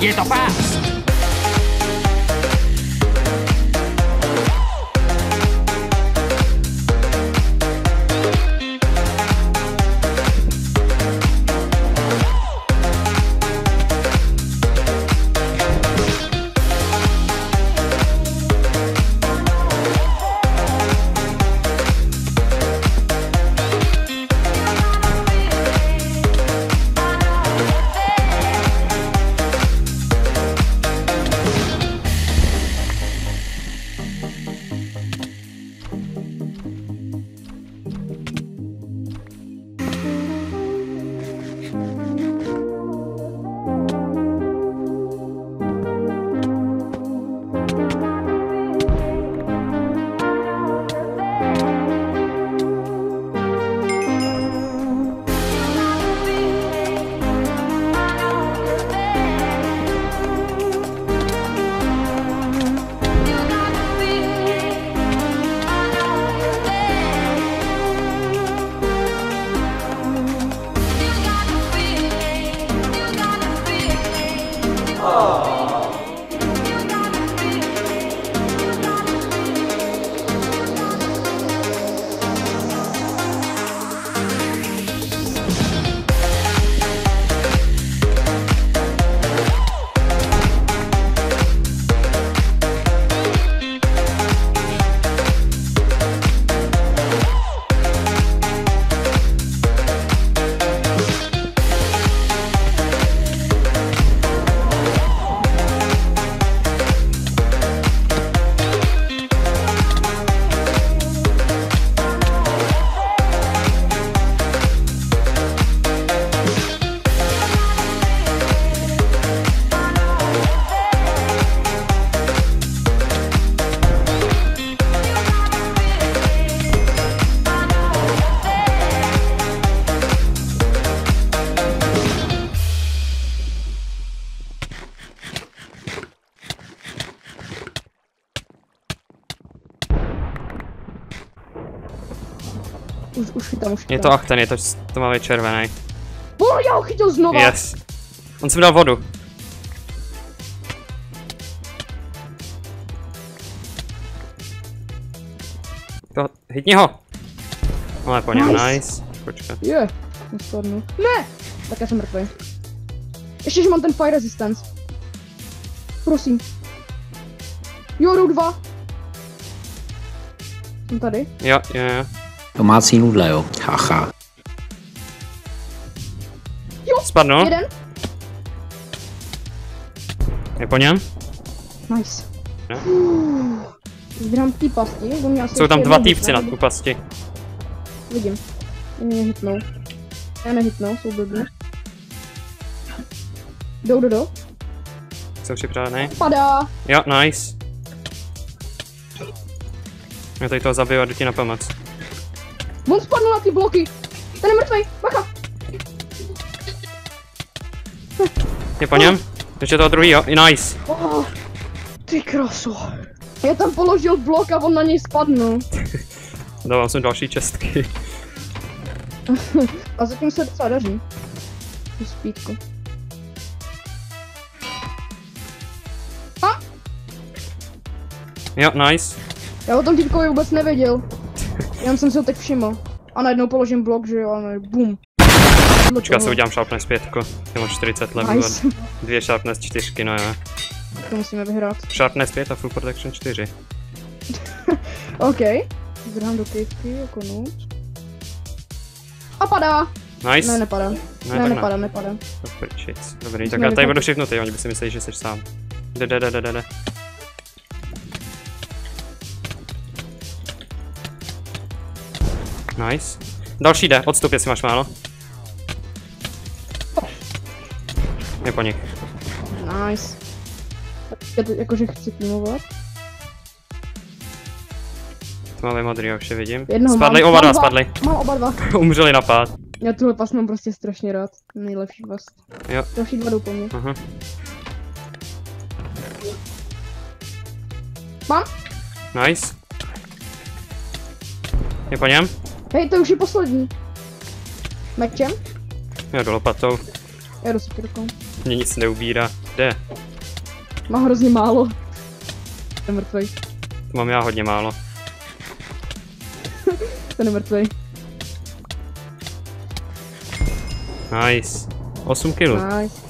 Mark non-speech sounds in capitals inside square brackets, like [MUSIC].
Je to Už, už chytám, už chytám. Je to Achten, je to tmavě červený. Oh, já ho chytil znova. Yes. On si mi dal vodu. To, hitni ho. Ale po něm, Nice. nice. Počkat. Je, nespadnu. Ne! Tak já jsem mrtvý. Ještě, že mám ten fire resistance. Prosím. Jo, dva. Jsem tady. Jo, jo, jo. Domácí nudle, jo. Haha. Spadnul. Jeden. Je po něm? Nice. Ne? Zbírám ty pasti. on mě asi Jsou tam dva týpci na tu pasti. Vidím. Oni mě hitnou. Já nehytnou, jsou blbý. Jdou, jdou, jdou. Jsou připravený? Padá. Jo, nice. Já tady toho zabiju a jdu ti na pomoc. On spadl na ty bloky. Ten je mrtvej. Bacha. Je po něm? Ještě toho druhýho, i nice. Oh, ty kraso. Já tam položil blok a on na něj spadnul. [LAUGHS] Dávám jsem další čestky. [LAUGHS] A zatím se docela daří. To spítko. A, Jo, nice. já o tom týpkovi vůbec nevěděl. Jenom jsem si ho teď všiml. A najednou položím blok, že jo, a najednou bum. Počkat, si udělám sharpness 5. Já mám 40 levelů. Nice. Dvě sharpness 4, no jo. To musíme vyhrát. Sharpness 5 a full protection 4. [LAUGHS] OK. Zdrhám do kejvky, jako nout. A padá. Nice. Ne, nepadá. Ne, Ne, tak nepadá, nepadá. To prčic. Dobrý, tak já tady rychle- budu všechnutý, oni by si mysleli, že jsi sám. Jde, jde, jde, jde, jde. Nice. Další jde, odstup, jestli máš málo. Je po nich. Nice. Já to, jakože chci týmovat. Tmavý modrý, už je vidím. Jednoho spadli, mám, oba dva spadli. Mám oba dva. [LAUGHS] Umřeli na pád. Já tuhle pas mám prostě strašně rád. Nejlepší pas. Jo. Další dva jdou po mně. Aha. Mám? Nice. Je po něm? Hej, to už je poslední. Mečem? Jo, do lopatou. Já jdu si rukou. Mě nic neubírá. Kde? Má hrozně málo. Ten mrtvej. Mám já hodně málo. [LAUGHS] Ten je mrtvej. Nice. 8 kilů. Nice.